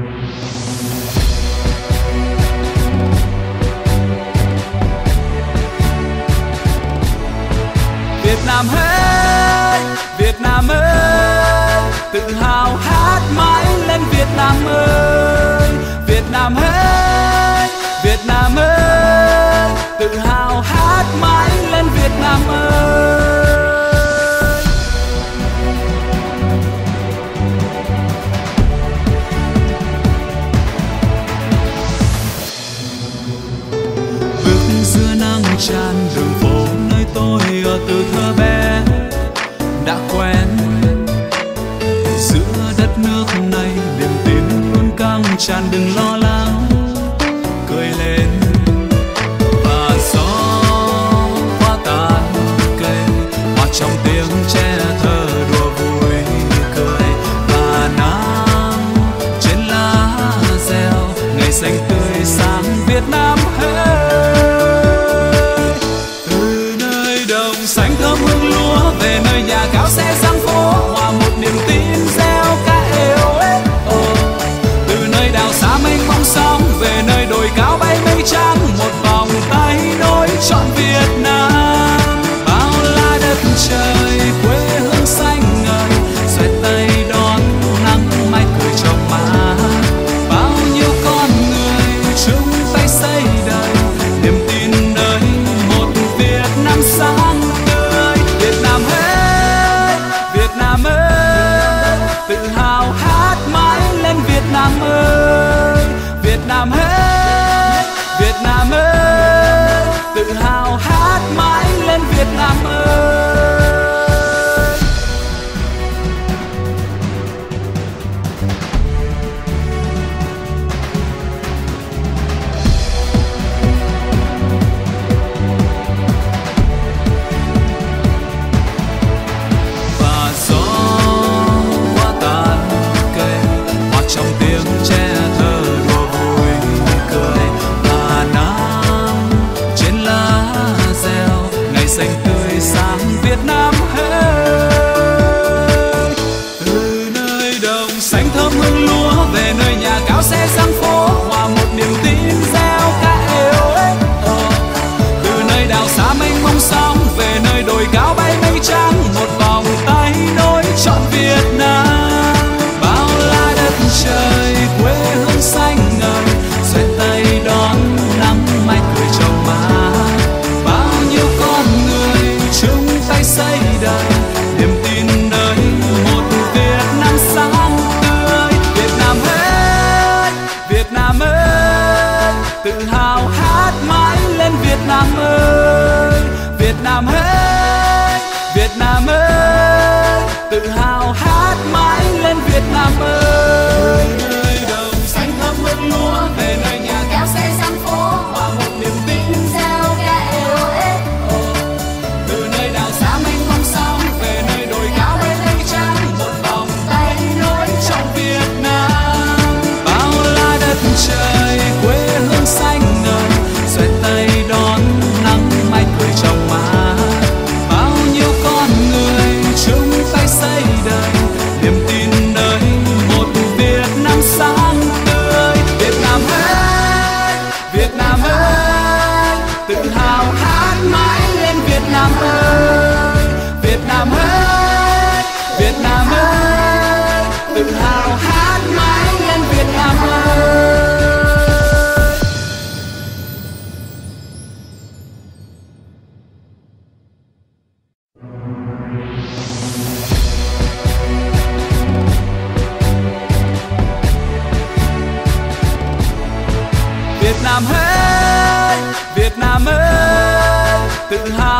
Việt Nam hết, Việt Nam ơi, tự hào hát mãi lên Việt Nam ơi, Việt Nam hết. tràn đừng lo lắng, cười lên và gió hoa tàn cây, hoa trong tiếng tre thơ đùa vui cười và nắng trên lá reo, ngày xanh tươi sáng Việt Nam hey. từ nơi đồng xanh thơm hương lúa, về nơi nhà cao sẽ ra xa mênh mông sóng về nơi đồi cao bay mây trắng, một vòng tay nối trọn việt nam. Bao la đất trời, quê hương xanh ngời xoẹt tay đón nắng mai cười trong má bao nhiêu con người chung tay xây tự hào hát mãi lên Việt Nam ơi. 美的 Nam hết Việt Nam ơi tự hào